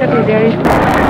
Okay,